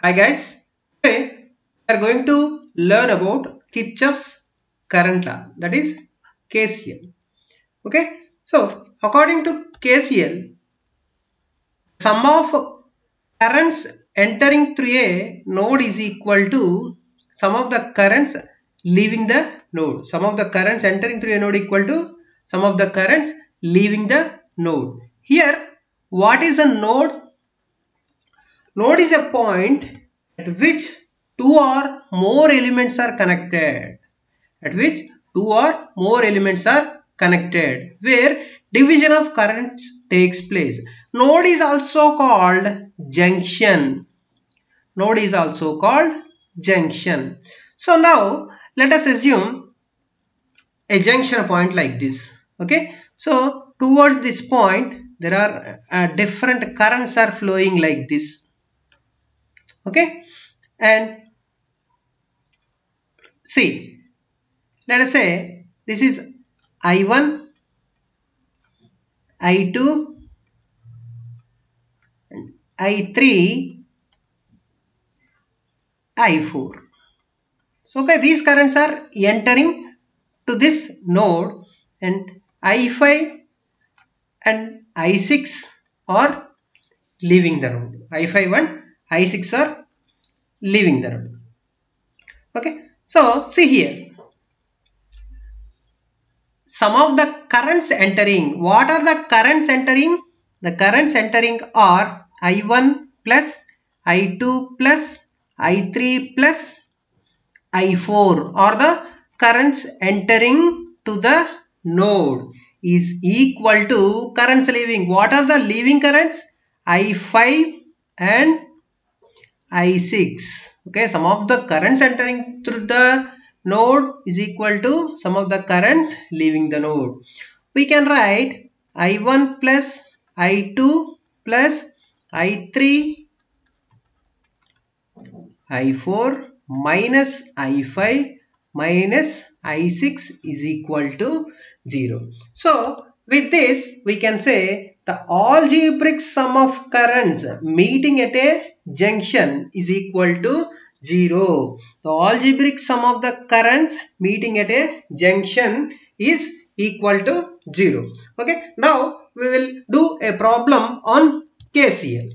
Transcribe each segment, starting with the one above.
Hi guys, today we are going to learn about Kirchhoff's current law that is KCL. Okay, so according to KCL, sum of currents entering through a node is equal to sum of the currents leaving the node. Sum of the currents entering through a node equal to sum of the currents leaving the node. Here, what is a node? Node is a point at which two or more elements are connected. At which two or more elements are connected. Where division of currents takes place. Node is also called junction. Node is also called junction. So now let us assume a junction point like this. Okay. So towards this point there are uh, different currents are flowing like this okay? And see let us say this is i1 i2 and i3 i4 so okay these currents are entering to this node and i5 and i6 are leaving the node. I5 and i6 are leaving the node okay. So see here. Sum of the currents entering what are the currents entering? The currents entering are i1 plus i2 plus i3 plus i4 or the currents entering to the node? Is equal to currents leaving. What are the leaving currents? I5 and I6 okay sum of the currents entering through the node is equal to sum of the currents leaving the node. We can write I1 plus I2 plus I3 I4 minus I5 minus I6 is equal to 0 so with this we can say the algebraic sum of currents meeting at a junction is equal to 0. The algebraic sum of the currents meeting at a junction is equal to 0. Okay. Now we will do a problem on KCL.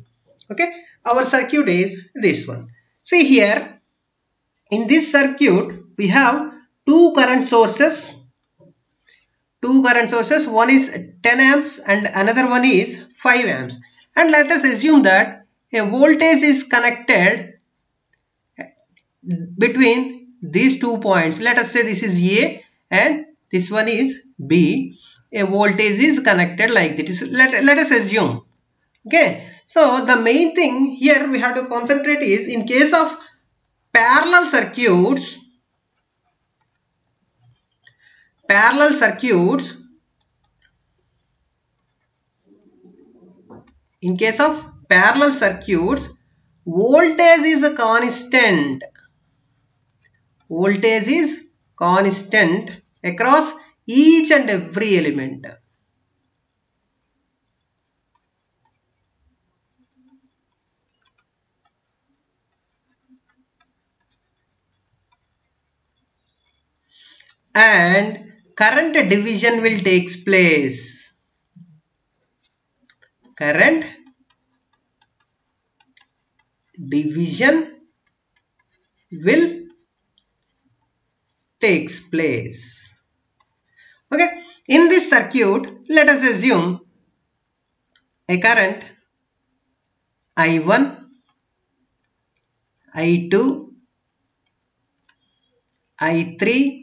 Okay. Our circuit is this one. See here in this circuit we have two current sources two current sources one is 10 amps and another one is 5 amps. And let us assume that a voltage is connected between these two points. Let us say this is a and this one is b. A voltage is connected like this. Let, let us assume. Okay. So the main thing here we have to concentrate is in case of parallel circuits parallel circuits in case of parallel circuits, voltage is a constant. Voltage is constant across each and every element. And current division will takes place. Current division will takes place. Okay, in this circuit, let us assume a current I1, I2, I3,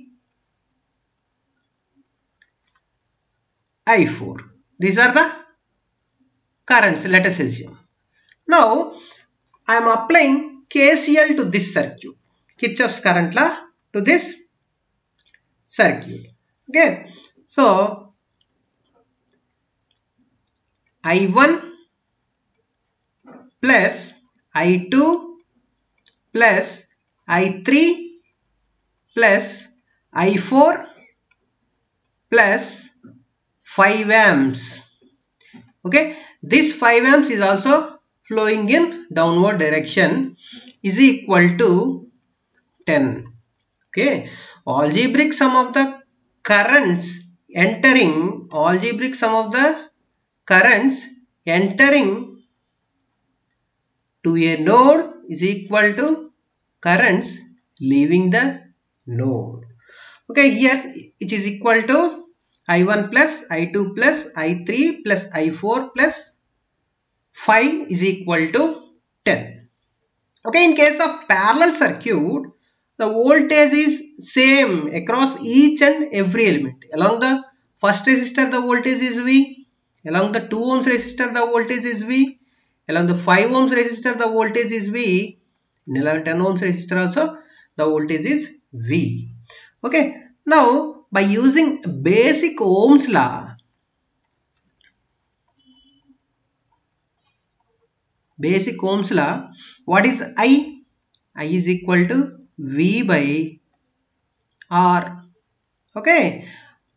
I4. These are the currents, let us assume. Now, I am applying KCL to this circuit. Kirchhoff's current law to this circuit. Okay. So, I1 plus I2 plus I3 plus I4 plus 5 amps. Okay. This 5 amps is also flowing in downward direction is equal to 10 okay algebraic sum of the currents entering algebraic sum of the currents entering to a node is equal to currents leaving the node okay here it is equal to i1 plus i2 plus i3 plus i4 plus 5 is equal to 10 okay in case of parallel circuit the voltage is same across each and every element. Along the first resistor the voltage is v. Along the 2 ohms resistor the voltage is v. Along the 5 ohms resistor the voltage is v. In 10 ohms resistor also the voltage is v. Okay now by using basic ohms law. Basic ohms law what is i? I is equal to v by r. Okay.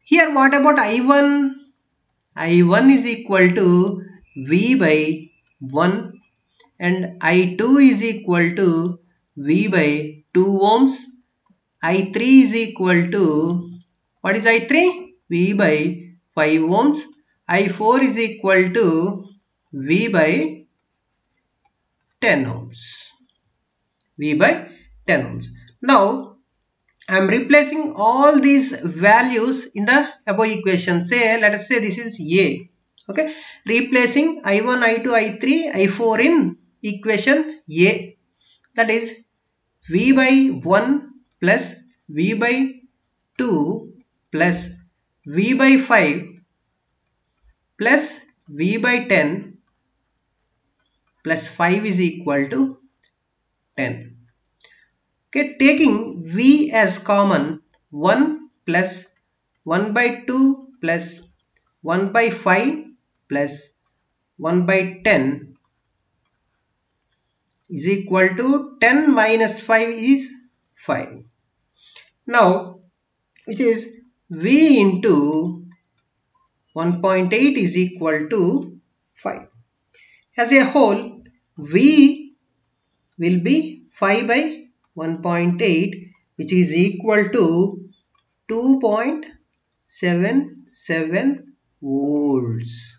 Here what about i1 i1 is equal to v by 1 and i2 is equal to v by 2 ohms. I3 is equal to what is i3 v by 5 ohms. I4 is equal to v by 10 ohms. V by 10 ohms. Now I am replacing all these values in the above equation. Say let us say this is a. Okay? Replacing i1 i2 i3 i4 in equation a. That is v by 1 plus v by 2 plus v by 5 plus v by 10 plus 5 is equal to 10 okay taking v as common 1 plus 1 by 2 plus 1 by 5 plus 1 by 10 is equal to 10 minus 5 is 5 now which is v into 1.8 is equal to 5 as a whole v will be 5 by 1.8 which is equal to 2.77 volts.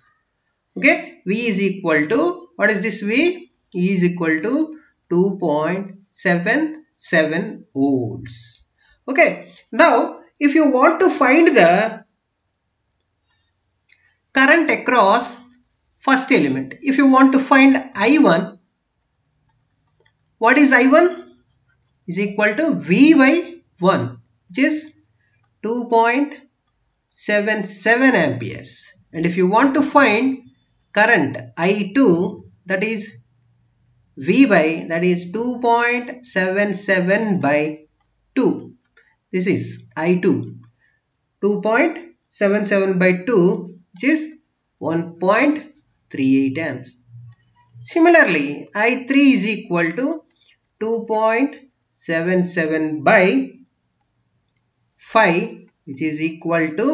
Okay? V is equal to what is this v? E is equal to 2.77 volts. Okay? Now if you want to find the current across first element if you want to find i1 what is i1 is equal to v by 1 which is 2.77 amperes. And if you want to find current i2 that is v by that is 2.77 by 2 this is i2 2.77 by 2 which is 1.38 amps. Similarly i3 is equal to 2.77 by 5 which is equal to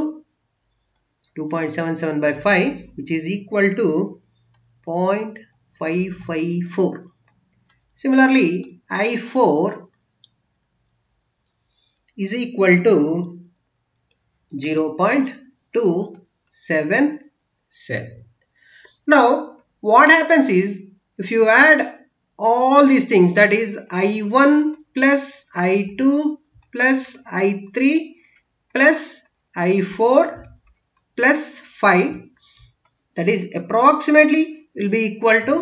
2.77 by 5 which is equal to 0.554 similarly i4 is equal to 0.277 now what happens is if you add all these things that is i1 plus i2 plus i3 plus i4 plus 5 that is approximately will be equal to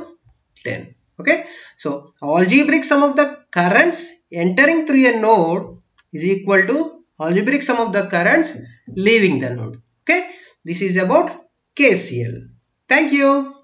10 okay? So algebraic sum of the currents entering through a node is equal to algebraic sum of the currents leaving the node. Okay? This is about KCL thank you